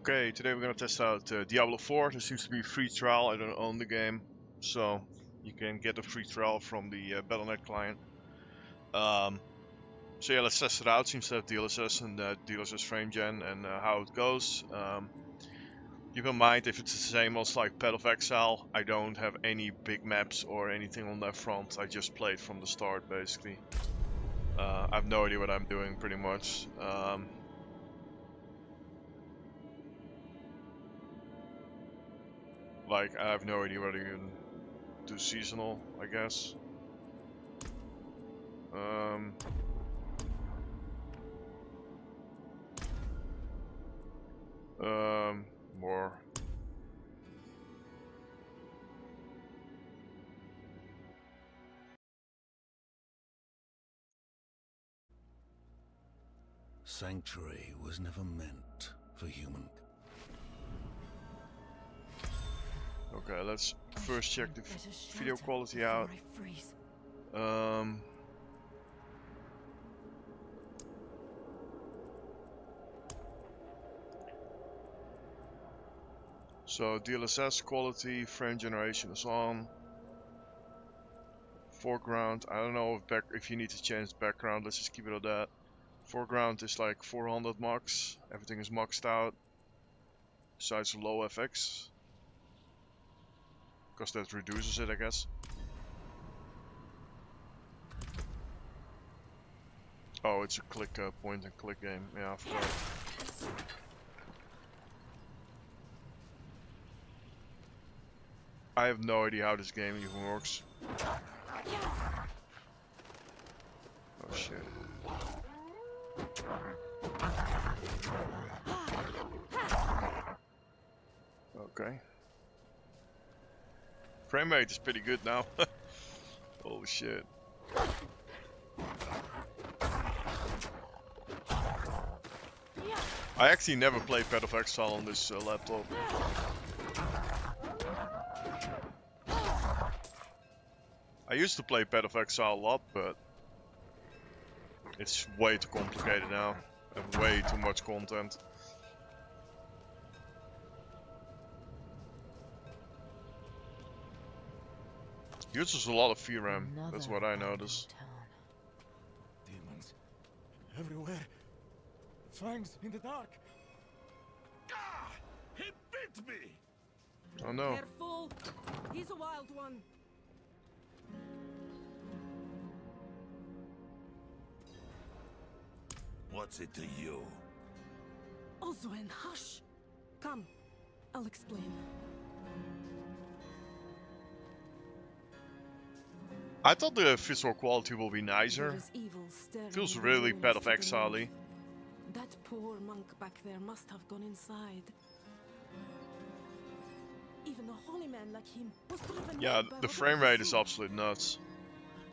Okay, today we're gonna test out uh, Diablo 4. There seems to be a free trial. I don't own the game, so you can get a free trial from the uh, Battle.net client. Um, so yeah, let's test it out. Seems to have DLSS and uh, DLSS frame gen and uh, how it goes. Um, keep in mind if it's the same as like Path of Exile, I don't have any big maps or anything on that front. I just played from the start basically. Uh, I have no idea what I'm doing pretty much. Um, like I have no idea whether you can do seasonal, I guess. Um, um, more. Sanctuary was never meant for human. Okay, let's first check the video quality out. Um, so DLSS quality, frame generation is on. Foreground, I don't know if back if you need to change background. Let's just keep it at that. Foreground is like 400 max. Everything is maxed out. Besides low FX. Because that reduces it, I guess. Oh, it's a click uh, point and click game. Yeah, I forgot. I have no idea how this game even works. Oh shit. Okay. Frame rate is pretty good now. Holy shit. I actually never played Path of Exile on this uh, laptop. I used to play Path of Exile a lot, but it's way too complicated now. And way too much content. Uses a lot of VRAM, that's what I noticed. Demons everywhere. Fangs in the dark. Ah! He bit me! Oh no. Careful! He's a wild one. What's it to you? Ozwen, hush! Come, I'll explain. I thought the visual quality will be nicer. There is evil staring Feels really ruins Path of to Exile north. That poor monk back there must have gone inside. Even a holy man like him was driven Yeah, the frame rate is saw. absolute nuts.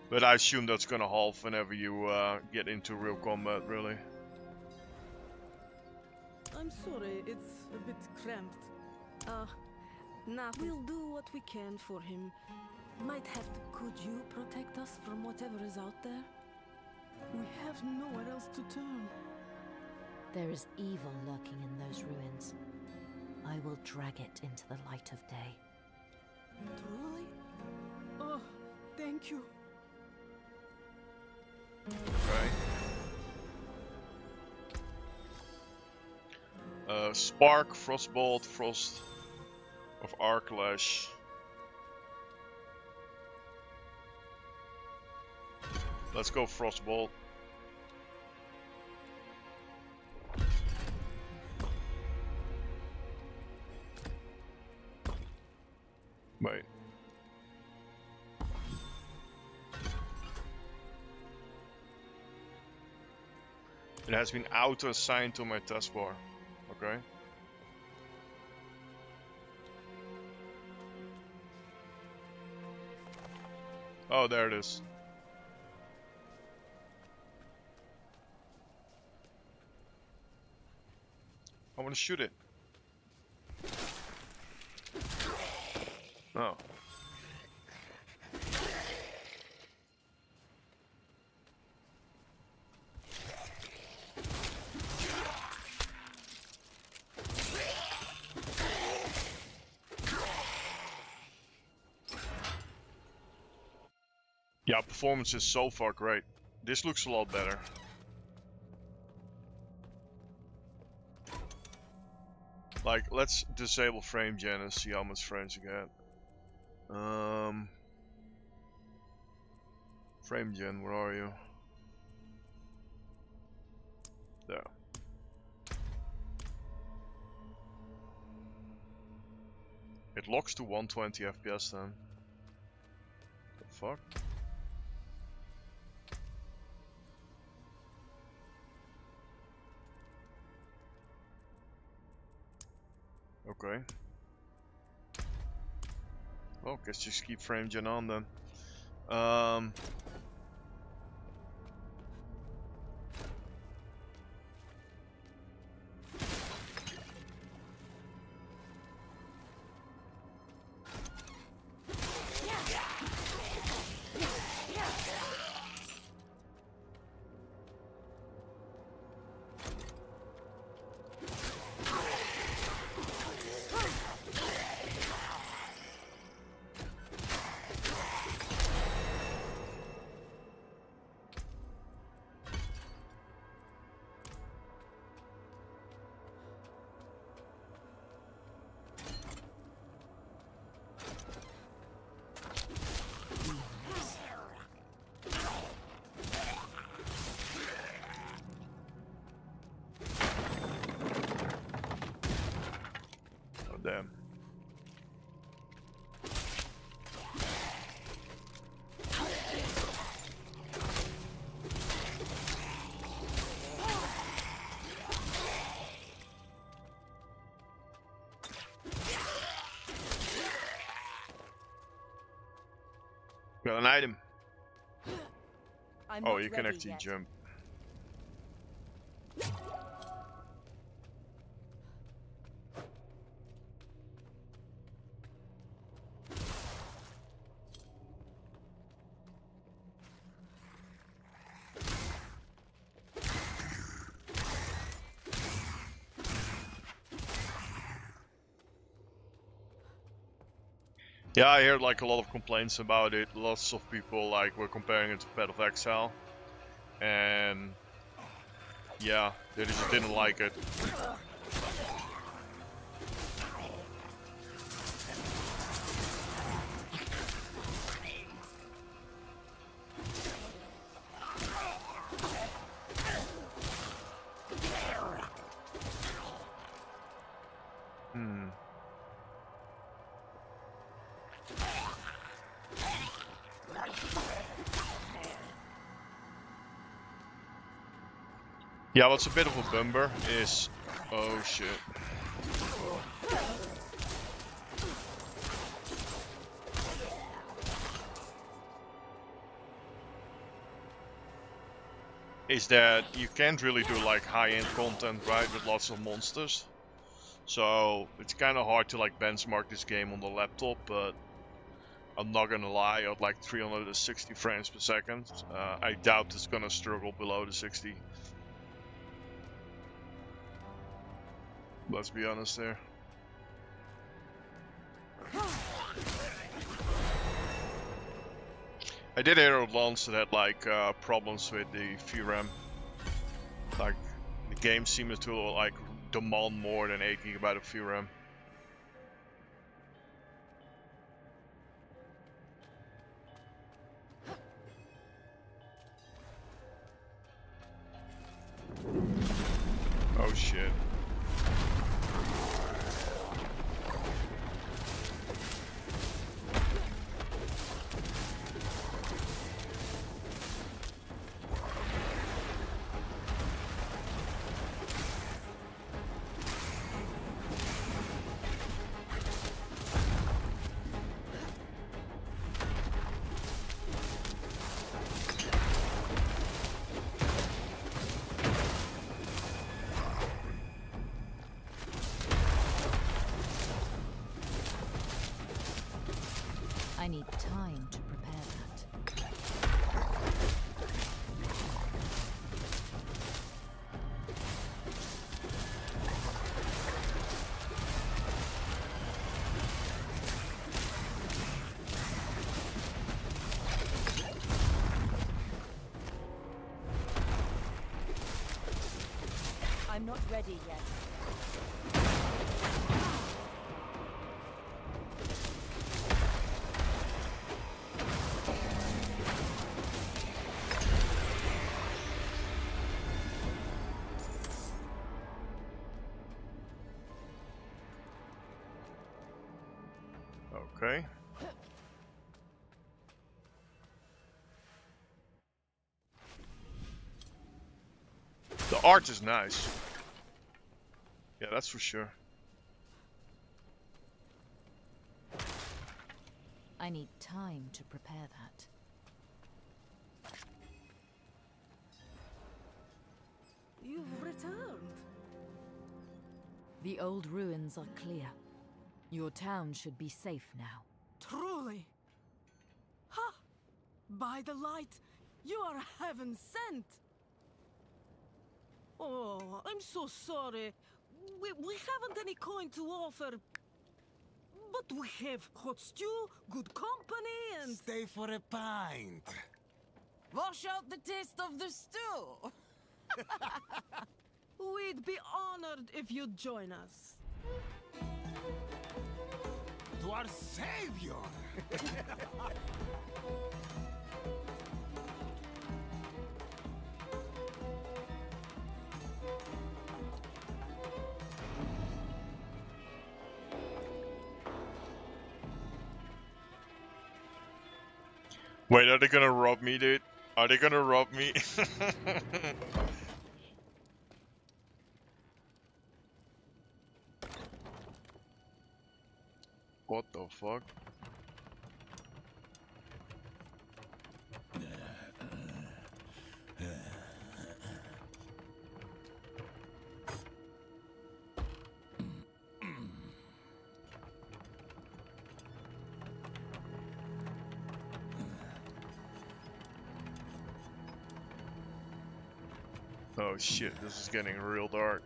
But I assume that's gonna halve whenever you uh, get into real combat, really. I'm sorry, it's a bit cramped. Uh, now we'll do what we can for him. Might have to. Could you protect us from whatever is out there? We have nowhere else to turn. There is evil lurking in those ruins. I will drag it into the light of day. Truly? Oh, thank you. Okay. Uh, Spark, Frostbolt, Frost of Arclash. Let's go Frostbolt. Wait. It has been auto-assigned to my taskbar. Okay. Oh, there it is. I want to shoot it. Oh. Yeah, performance is so far great. This looks a lot better. Like, let's disable frame gen and see how much frames you get. Um, frame gen, where are you? There. It locks to 120 FPS then. The fuck? Okay. Well, guess just keep frame gen on then. Um, Got an item. I'm Oh, you can actually yet. jump. Yeah, I heard like a lot of complaints about it. Lots of people like were comparing it to Path of Exile, and yeah, they just didn't like it. Yeah, what's a bit of a bummer is... Oh shit. Is that you can't really do like high-end content, right, with lots of monsters. So it's kind of hard to like benchmark this game on the laptop, but I'm not gonna lie, at like 360 frames per second, uh, I doubt it's gonna struggle below the 60. Let's be honest there. I did of launch that had like uh, problems with the VRAM. Like the game seems to like demand more than 8 gigabyte of VRAM. Not ready yet. Okay. The art is nice. Yeah, that's for sure. I need time to prepare that. You've returned. The old ruins are clear. Your town should be safe now. Truly. Ha! By the light, you are heaven sent. Oh, I'm so sorry. We, we haven't any coin to offer. But we have hot stew, good company, and. Stay for a pint. Wash out the taste of the stew. We'd be honored if you'd join us. To our savior. Wait, are they gonna rob me, dude? Are they gonna rob me? what the fuck? Oh shit, this is getting real dark.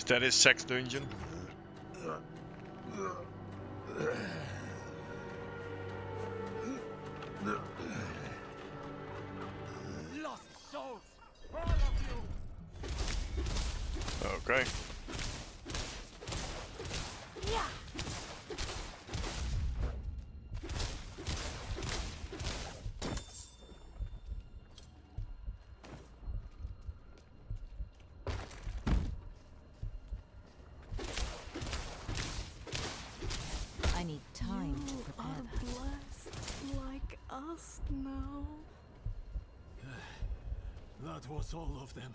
Is that his sex dungeon? Like us now. That was all of them.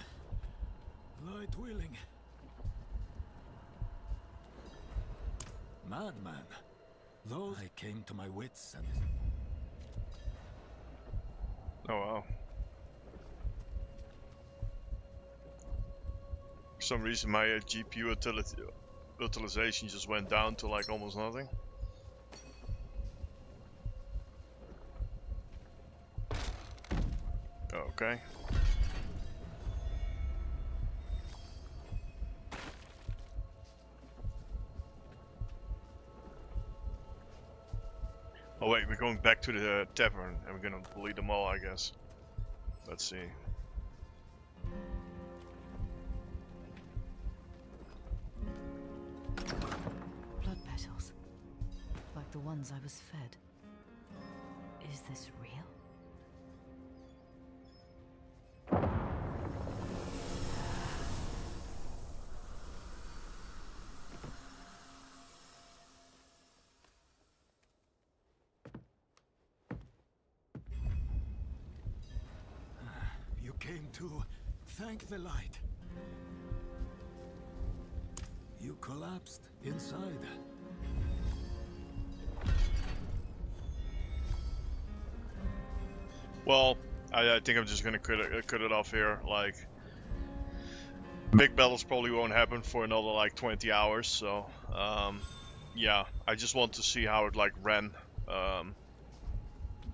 Light willing. Madman. Those I came to my wits and Oh wow. For some reason my uh, GPU utility utilization just went down to like almost nothing. Okay. Oh wait, we're going back to the tavern and we're gonna lead them all, I guess. Let's see. Blood petals. Like the ones I was fed. Is this real? Came to thank the light. You collapsed inside. Well, I, I think I'm just gonna cut it, cut it off here. Like, big battles probably won't happen for another like 20 hours, so um, yeah, I just want to see how it like ran um,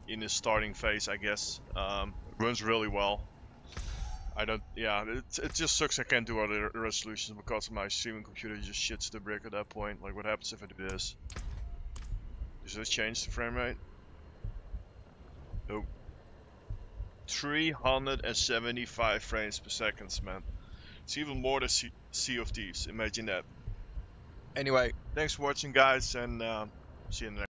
in the starting phase, I guess. Um, runs really well. I don't, yeah, it, it just sucks I can't do other resolutions because my streaming computer just shits the brick at that point. Like, what happens if I do this? Does this change the frame rate? Nope. 375 frames per second, man. It's even more than Sea of Thieves, imagine that. Anyway, thanks for watching guys and uh, see you in the next